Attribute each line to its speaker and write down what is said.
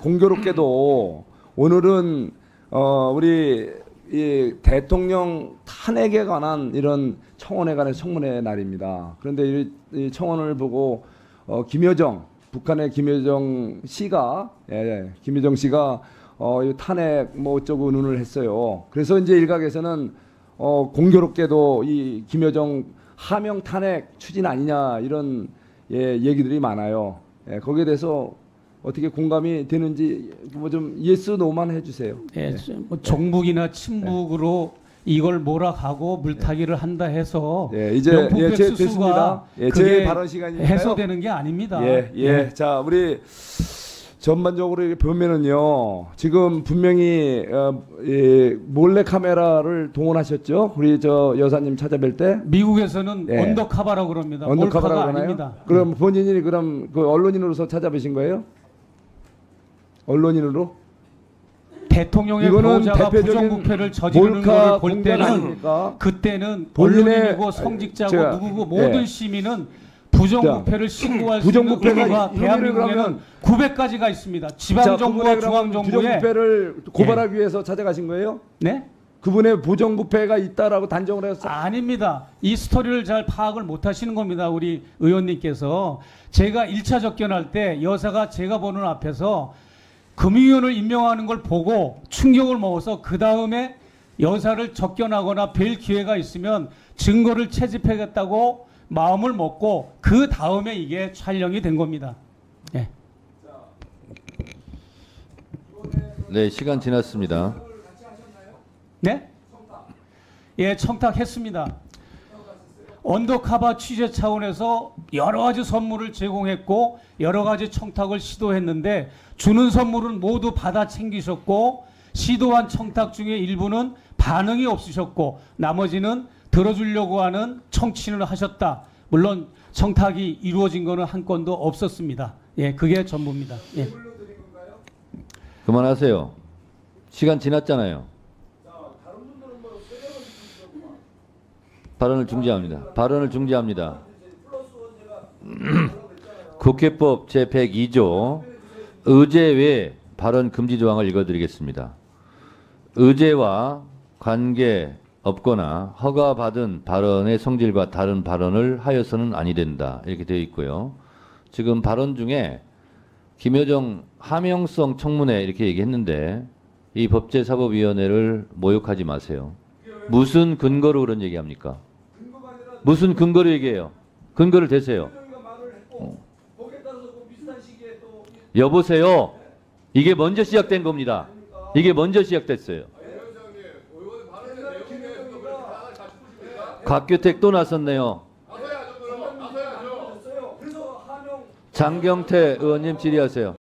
Speaker 1: 공교롭게도 오늘은 어 우리 이 대통령 탄핵에 관한 이런 청원에 관한 청문회 날입니다. 그런데 이, 이 청원을 보고 어 김여정 북한의 김여정 씨가 예, 김여정 씨가 어이 탄핵 뭐 어쩌고 눈을 했어요. 그래서 이제 일각에서는 어 공교롭게도 이 김여정 하명 탄핵 추진 아니냐 이런 예, 얘기들이 많아요. 예, 거기에 대해서 어떻게 공감이 되는지 뭐 좀 yes no만 해주세요.
Speaker 2: 예, 뭐 종북이나 친북으로 이걸 몰아가고 물타기를 한다 해서
Speaker 1: 예, 이제
Speaker 2: 명품
Speaker 1: 예, 제,
Speaker 2: 백수수가
Speaker 1: 됐습니다. 예, 제
Speaker 2: 그게
Speaker 1: 발언 시간이니까요.
Speaker 2: 해소되는 게 아닙니다.
Speaker 1: 예, 예. 자, 우리 전반적으로 보면은요. 지금 분명히 어, 이 몰래 카메라를 동원하셨죠. 우리 저 여사님 찾아뵐 때
Speaker 2: 미국에서는
Speaker 1: 예.
Speaker 2: 언더카바라고 그럽니다.
Speaker 1: 언더카바라고 하나요?
Speaker 2: 아닙니다.
Speaker 1: 그럼 본인이 그럼 그 언론인으로서 찾아뵈신 거예요? 언론인으로?
Speaker 2: 대통령의
Speaker 1: 이거는
Speaker 2: 보호자가
Speaker 1: 대표적인
Speaker 2: 부정부패를 저지르는
Speaker 1: 몰카
Speaker 2: 볼
Speaker 1: 공작
Speaker 2: 때는
Speaker 1: 아닙니까?
Speaker 2: 그때는
Speaker 1: 본인의-
Speaker 2: 언론인이고 성직자고
Speaker 1: 제가-
Speaker 2: 누구고 모든
Speaker 1: 예.
Speaker 2: 시민은 부정부패를 신고할 수
Speaker 1: 부정부패가
Speaker 2: 있는 의무가 대한민국에는
Speaker 1: 그러면-
Speaker 2: 900가지가 있습니다. 지방정부와 중앙정부에
Speaker 1: 부정부패를 고발하기 위해서 찾아가신 거예요?
Speaker 2: 네?
Speaker 1: 그분의 부정부패가 있다라고 단정을 해서
Speaker 2: 아닙니다. 이 스토리를 잘 파악을 못 하시는 겁니다. 우리 의원님께서. 제가 1차 접견할 때 여사가 제가 보는 앞에서 금융위원을 임명하는 걸 보고 충격을 먹어서 그 다음에 여사를 접견하거나 뵐 기회가 있으면 증거를 채집하겠다고 마음을 먹고 그 다음에 이게 촬영이 된 겁니다. 예.
Speaker 3: 네, 시간 지났습니다.
Speaker 2: 네? 예, 청탁했습니다. 언더카바 취재 차원에서 여러 가지 선물을 제공했고 여러 가지 청탁을 시도했는데 주는 선물은 모두 받아 챙기셨고 시도한 청탁 중에 일부는 반응이 없으셨고 나머지는 들어주려고 하는 청취를 하셨다. 물론 청탁이 이루어진 거는 한 건도 없었습니다. 예, 그게 전부입니다. 예.
Speaker 3: 그만하세요. 시간 지났잖아요. 발언을 중지합니다. 발언을 중지합니다. 국회법 제102조 의제 외 발언 금지 조항을 읽어드리겠습니다. 의제와 관계 없거나 허가받은 발언의 성질과 다른 발언을 하여서는 아니 된다. 이렇게 되어 있고요. 지금 발언 중에 김여정 하명성 청문회 이렇게 얘기했는데 이 법제사법위원회를 모욕하지 마세요. 무슨 근거로 그런 얘기합니까? 무슨 근거로 얘기해요? 근거를 대세요. 어. 여보세요. 이게 먼저 시작된 겁니다. 이게 먼저 시작됐어요. 곽규택 또 나섰네요. 장경태 의원님 질의하세요.